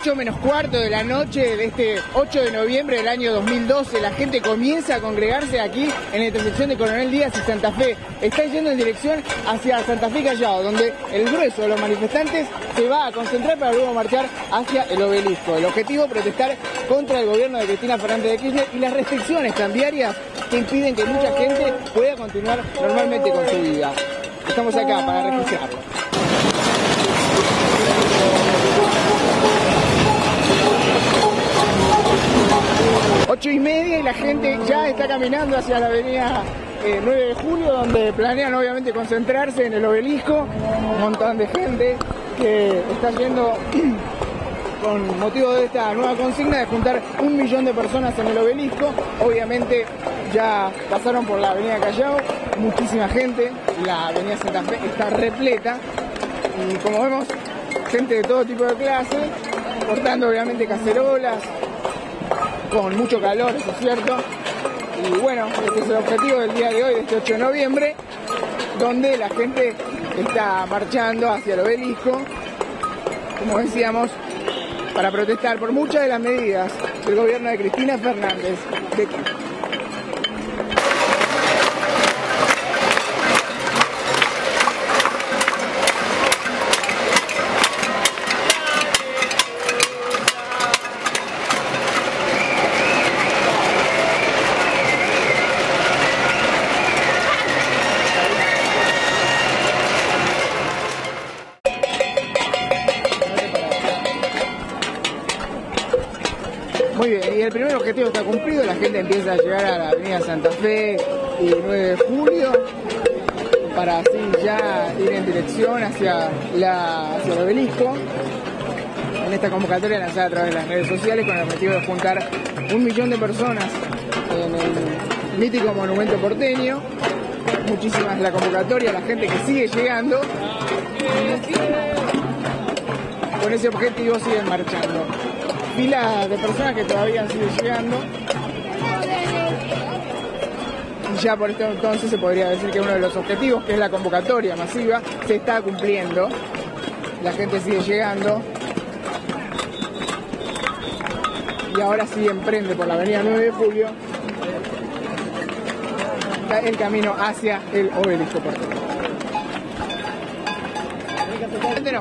8 menos cuarto de la noche de este 8 de noviembre del año 2012. La gente comienza a congregarse aquí en la intersección de Coronel Díaz y Santa Fe. Está yendo en dirección hacia Santa Fe Callao, donde el grueso de los manifestantes se va a concentrar para luego marchar hacia el obelisco. El objetivo es protestar contra el gobierno de Cristina Fernández de Kirchner y las restricciones cambiarias que impiden que mucha gente pueda continuar normalmente con su vida. Estamos acá para registrarlo. Ocho y media y la gente ya está caminando hacia la avenida 9 eh, de julio, donde planean obviamente concentrarse en el obelisco. Un montón de gente que está yendo con motivo de esta nueva consigna de juntar un millón de personas en el obelisco. Obviamente ya pasaron por la avenida Callao, muchísima gente, la avenida Santa Fe está repleta y como vemos, gente de todo tipo de clase, portando obviamente cacerolas, con mucho calor, eso es cierto. Y bueno, este es el objetivo del día de hoy, de este 8 de noviembre, donde la gente está marchando hacia el obelisco, como decíamos, para protestar por muchas de las medidas del gobierno de Cristina Fernández de el primer objetivo está cumplido, la gente empieza a llegar a la avenida Santa Fe y 9 de julio para así ya ir en dirección hacia, la, hacia el obelisco en esta convocatoria lanzada a través de las redes sociales con el objetivo de juntar un millón de personas en el mítico monumento porteño. Muchísimas la convocatoria, la gente que sigue llegando. Con ese objetivo siguen marchando fila de personas que todavía siguen llegando. Y ya por esto entonces se podría decir que uno de los objetivos, que es la convocatoria masiva, se está cumpliendo. La gente sigue llegando. Y ahora sí emprende por la avenida 9 de julio el camino hacia el obelisco porteño.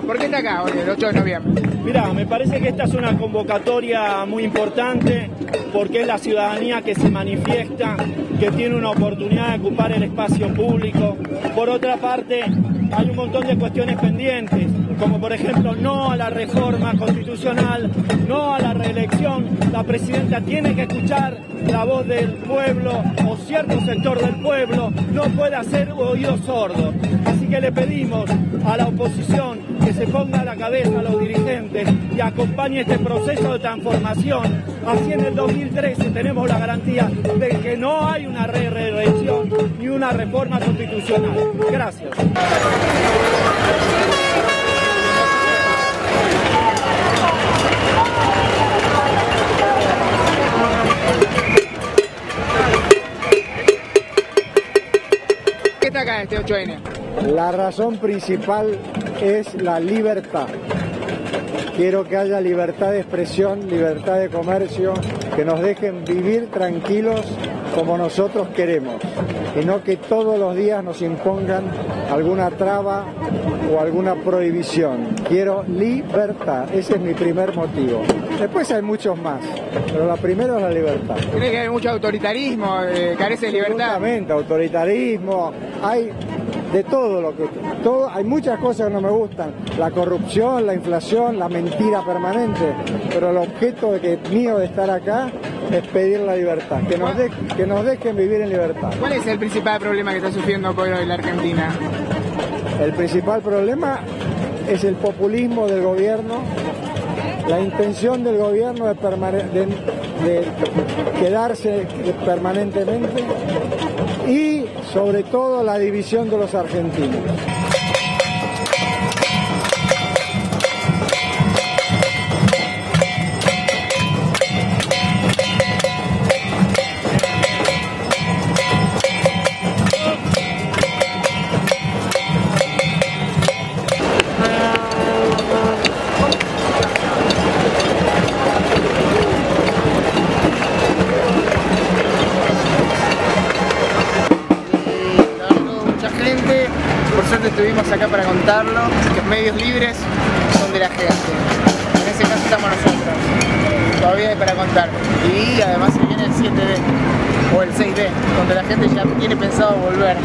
¿Por qué está acá hoy, el 8 de noviembre? Mira, me parece que esta es una convocatoria muy importante porque es la ciudadanía que se manifiesta, que tiene una oportunidad de ocupar el espacio público. Por otra parte, hay un montón de cuestiones pendientes, como por ejemplo no a la reforma constitucional, no a la reelección. La presidenta tiene que escuchar la voz del pueblo o cierto sector del pueblo, no puede hacer oídos sordos. Así que le pedimos a la oposición que se ponga la cabeza a los dirigentes y acompañe este proceso de transformación. Así en el 2013 tenemos la garantía de que no hay una reelección ni una reforma constitucional. Gracias. ¿Qué está acá 8N? La razón principal es la libertad. Quiero que haya libertad de expresión, libertad de comercio, que nos dejen vivir tranquilos como nosotros queremos y no que todos los días nos impongan alguna traba o alguna prohibición. Quiero libertad, ese es mi primer motivo. Después hay muchos más, pero la primera es la libertad. ¿Cree que hay mucho autoritarismo, eh, carece de libertad? Absolutamente, autoritarismo, hay de todo lo que todo hay muchas cosas que no me gustan. La corrupción la inflación la mentira permanente. Pero el objeto de que mío de estar acá es pedir la libertad. Que nos que nos dejen vivir en libertad. Cuál es el principal problema que está sufriendo hoy la Argentina el principal problema es el populismo del gobierno la intención del gobierno de, de quedarse permanentemente y sobre todo la división de los argentinos. Suerte estuvimos acá para contarlo. Los medios libres son de la gente. En ese caso estamos nosotros. Todavía hay para contar. Y además se viene el 7D o el 6D, donde la gente ya tiene pensado volver.